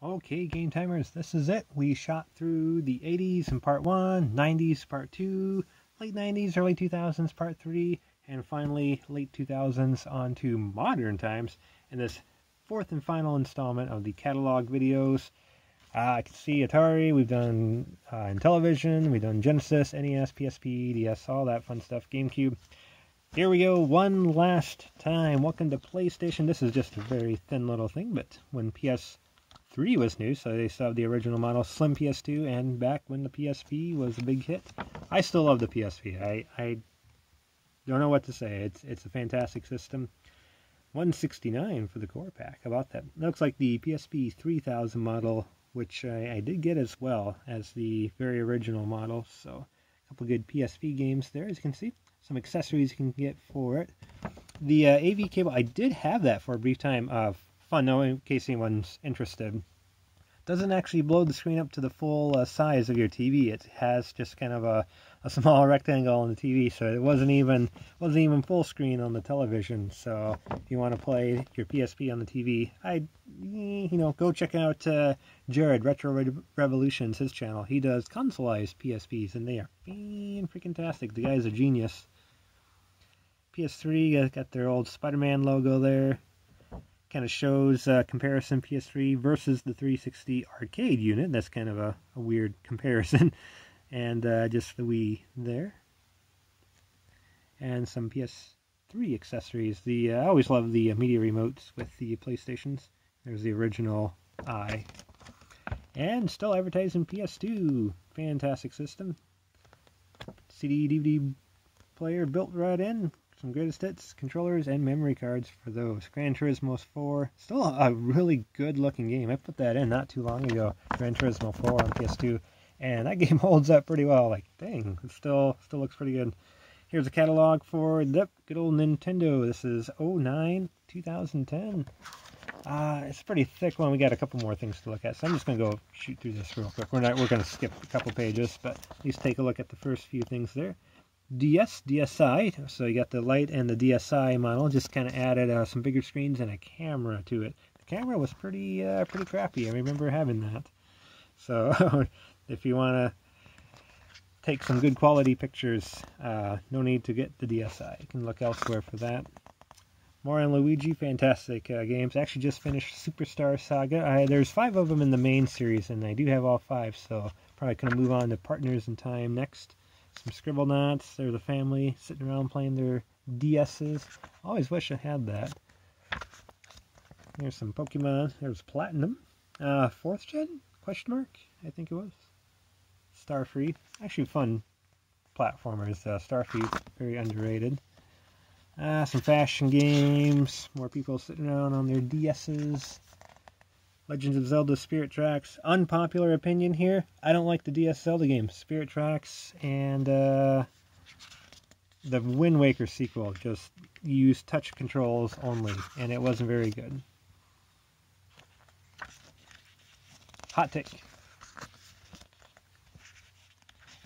Okay, game timers, this is it. We shot through the 80s in part 1, 90s part 2, late 90s, early 2000s part 3, and finally late 2000s on to modern times in this fourth and final installment of the catalog videos. Uh, I can see Atari, we've done uh, Intellivision, we've done Genesis, NES, PSP, DS, all that fun stuff, GameCube. Here we go, one last time. Welcome to PlayStation. This is just a very thin little thing, but when PS 3 was new, so they still have the original model, Slim PS2, and back when the PSP was a big hit. I still love the PSP. I, I don't know what to say. It's it's a fantastic system. 169 for the core pack. How about that? Looks like the PSP 3000 model, which I, I did get as well as the very original model. So a couple good PSP games there, as you can see. Some accessories you can get for it. The uh, AV cable, I did have that for a brief time. Uh, fun though, in case anyone's interested. Doesn't actually blow the screen up to the full uh, size of your TV. It has just kind of a, a small rectangle on the TV, so it wasn't even wasn't even full screen on the television. So if you want to play your PSP on the TV, I you know go check out uh, Jared Retro Revolutions, his channel. He does consoleized PSPs, and they are freaking fantastic. The guy's a genius. PS3 got their old Spider-Man logo there kind of shows uh, comparison PS3 versus the 360 arcade unit. That's kind of a, a weird comparison. and uh, just the Wii there. And some PS3 accessories. The uh, I always love the uh, media remotes with the PlayStations. There's the original Eye. And still advertising PS2. Fantastic system. CD DVD player built right in some greatest hits, controllers, and memory cards for those. Gran Turismo 4, still a really good looking game. I put that in not too long ago, Gran Turismo 4 on PS2, and that game holds up pretty well. Like, dang, it still still looks pretty good. Here's a catalog for the good old Nintendo. This is 09 2010. Uh, it's a pretty thick one. We got a couple more things to look at, so I'm just going to go shoot through this real quick. We're not we're going to skip a couple pages, but at least take a look at the first few things there. DS, DSi, so you got the light and the DSi model, just kind of added uh, some bigger screens and a camera to it. The camera was pretty uh, pretty crappy, I remember having that. So if you want to take some good quality pictures, uh, no need to get the DSi. You can look elsewhere for that. Mario and Luigi, fantastic uh, games. Actually just finished Superstar Saga. I, there's five of them in the main series, and I do have all five, so probably going to move on to Partners in Time next some Scribblenauts. They're the family sitting around playing their DSs. Always wish I had that. There's some Pokemon. There's Platinum. Uh, fourth gen? Question mark? I think it was. Starfleet. Actually fun platformers. Uh, Starfleet, very underrated. Uh, some fashion games. More people sitting around on their DSs. Legends of Zelda Spirit Tracks. Unpopular opinion here. I don't like the DS Zelda games. Spirit Tracks and uh, the Wind Waker sequel just used touch controls only, and it wasn't very good. Hot take.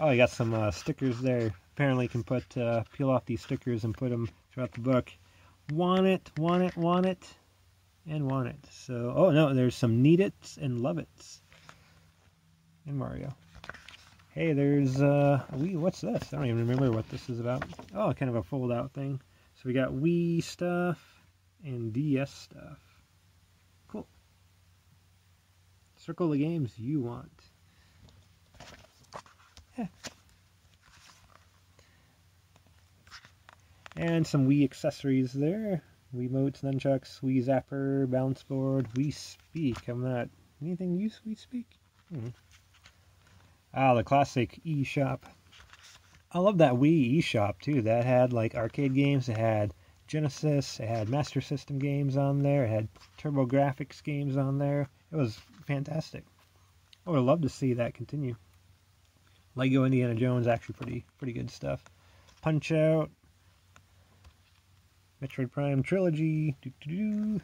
Oh, I got some uh, stickers there. Apparently, you can put uh, peel off these stickers and put them throughout the book. Want it? Want it? Want it? And want it. So, oh no, there's some need it's and love it's in Mario. Hey, there's uh, Wii. What's this? I don't even remember what this is about. Oh, kind of a fold-out thing. So we got Wii stuff and DS stuff. Cool. Circle the games you want. Yeah. And some Wii accessories there. Wiimotes, nunchucks, Wii Zapper, balance board, Wii Speak. I'm not anything use Wii Speak. Hmm. Ah, the classic eShop. I love that Wii eShop too. That had like arcade games. It had Genesis. It had Master System games on there. It had TurboGrafx games on there. It was fantastic. I would love to see that continue. Lego Indiana Jones actually pretty pretty good stuff. Punch Out, Metroid Prime trilogy. Doo -doo -doo.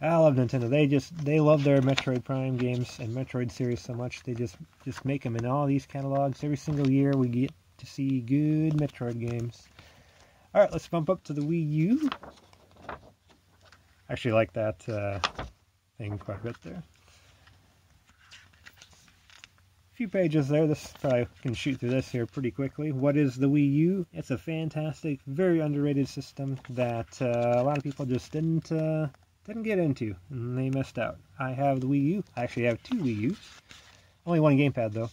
I love Nintendo. They just they love their Metroid Prime games and Metroid series so much. They just just make them in all these catalogs every single year. We get to see good Metroid games. All right, let's bump up to the Wii U. Actually, like that uh, thing quite a bit there. Few pages there. This probably can shoot through this here pretty quickly. What is the Wii U? It's a fantastic, very underrated system that uh, a lot of people just didn't uh, didn't get into, and they missed out. I have the Wii U. I actually have two Wii U's. Only one gamepad though,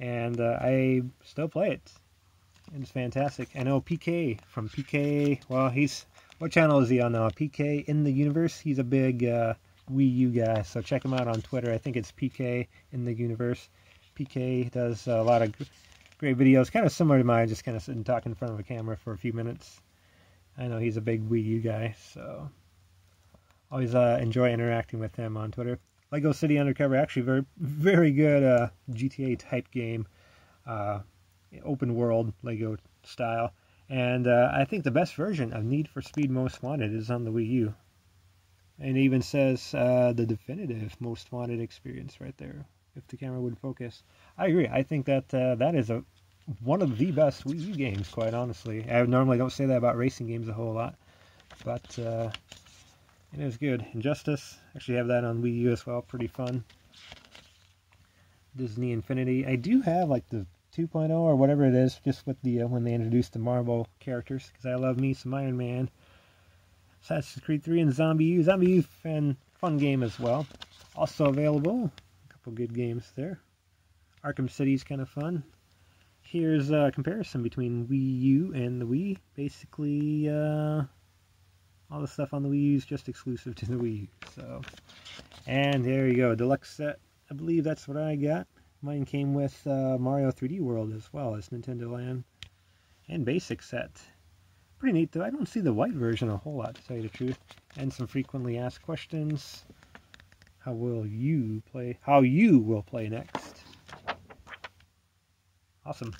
and uh, I still play it. It's fantastic. I know PK from PK. Well, he's what channel is he on now? PK in the universe. He's a big uh, Wii U guy, so check him out on Twitter. I think it's PK in the universe. PK does a lot of great videos, kind of similar to mine, just kind of sitting talking in front of a camera for a few minutes. I know he's a big Wii U guy, so always uh, enjoy interacting with him on Twitter. Lego City Undercover, actually very very good uh, GTA type game, uh, open world Lego style, and uh, I think the best version of Need for Speed Most Wanted is on the Wii U. And even says uh, the definitive Most Wanted experience right there if the camera would focus. I agree. I think that uh, that is a one of the best Wii U games, quite honestly. I normally don't say that about racing games a whole lot, but uh, it is good. Injustice, actually have that on Wii U as well. Pretty fun. Disney Infinity. I do have like the 2.0 or whatever it is, just with the uh, when they introduced the Marvel characters, because I love me some Iron Man. Assassin's Creed 3 and ZombiU. Zombie U, fan, fun game as well. Also available couple good games there. Arkham City's kind of fun. Here's a comparison between Wii U and the Wii. Basically, uh, all the stuff on the Wii U is just exclusive to the Wii U. So, and there you go, deluxe set. I believe that's what I got. Mine came with uh, Mario 3D World as well as Nintendo Land and basic set. Pretty neat though. I don't see the white version a whole lot to tell you the truth. And some frequently asked questions. How will you play? How you will play next? Awesome.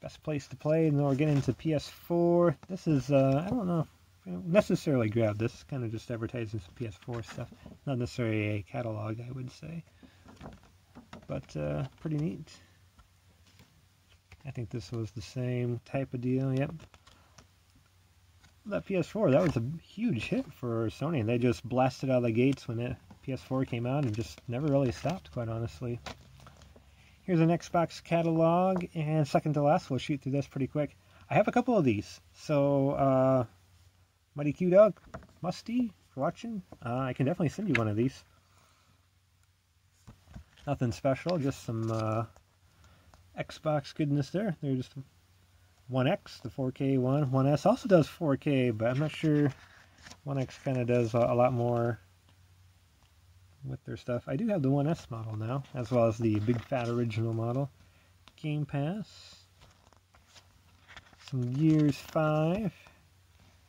Best place to play, and then we're getting into PS4. This is, uh, I don't know necessarily grab this. Kind of just advertising some PS4 stuff. Not necessarily a catalog, I would say. But uh, pretty neat. I think this was the same type of deal. Yep that PS4, that was a huge hit for Sony. They just blasted out of the gates when it PS4 came out and just never really stopped, quite honestly. Here's an Xbox catalog, and second to last, we'll shoot through this pretty quick. I have a couple of these, so uh, Mighty Q Dog, Musty, for watching. Uh, I can definitely send you one of these. Nothing special, just some uh, Xbox goodness there. They're just 1X, the 4K one. 1S also does 4K, but I'm not sure 1X kind of does a, a lot more with their stuff. I do have the 1S model now, as well as the big fat original model. Game Pass. Some Gears 5.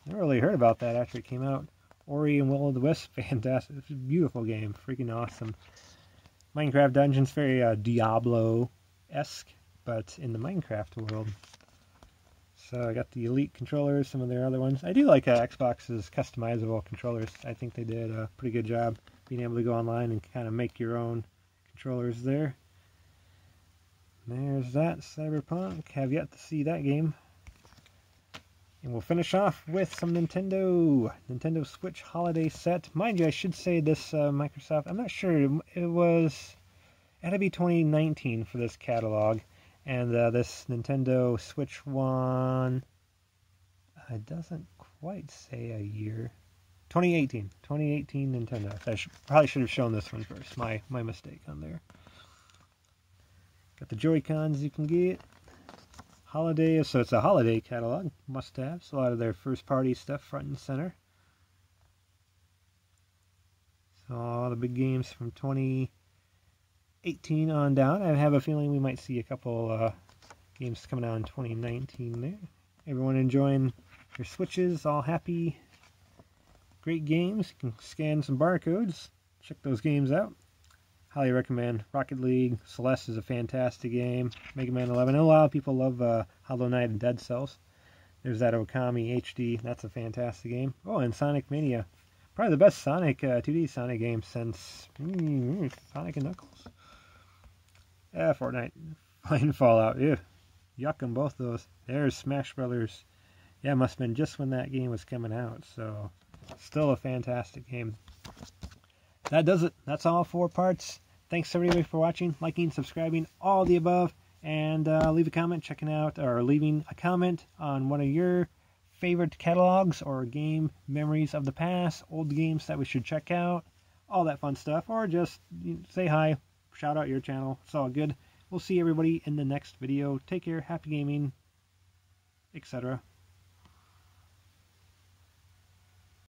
Never really heard about that after it came out. Ori and Will of the Wisp, fantastic. It's a beautiful game, freaking awesome. Minecraft Dungeons, very uh, Diablo-esque, but in the Minecraft world. So I got the Elite controllers, some of their other ones. I do like uh, Xbox's customizable controllers. I think they did a pretty good job being able to go online and kind of make your own controllers there. There's that Cyberpunk. Have yet to see that game. And we'll finish off with some Nintendo. Nintendo Switch Holiday Set. Mind you, I should say this uh, Microsoft, I'm not sure, it was, it had to be 2019 for this catalog. And uh, this Nintendo Switch one, it doesn't quite say a year. 2018, 2018 Nintendo. I should, probably should have shown this one first. My my mistake on there. Got the Joy Cons you can get. Holiday, so it's a holiday catalog. Must haves. A lot of their first party stuff front and center. So all the big games from 20 18 on down. I have a feeling we might see a couple uh, games coming out in 2019 there. Everyone enjoying your Switches, all happy. Great games. You can scan some barcodes. Check those games out. Highly recommend Rocket League. Celeste is a fantastic game. Mega Man 11. a lot of people love uh, Hollow Knight and Dead Cells. There's that Okami HD. That's a fantastic game. Oh, and Sonic Mania. Probably the best Sonic uh, 2D Sonic game since mm, Sonic and Knuckles. Yeah, Fortnite. Fine Fallout. Ew. Yuck on both of those. There's Smash Brothers. Yeah, must have been just when that game was coming out. So, still a fantastic game. That does it. That's all four parts. thanks everybody for watching, liking, subscribing, all the above, and uh, leave a comment checking out or leaving a comment on one of your favorite catalogs or game memories of the past, old games that we should check out, all that fun stuff, or just say hi, shout out your channel. It's all good. We'll see everybody in the next video. Take care, happy gaming, etc.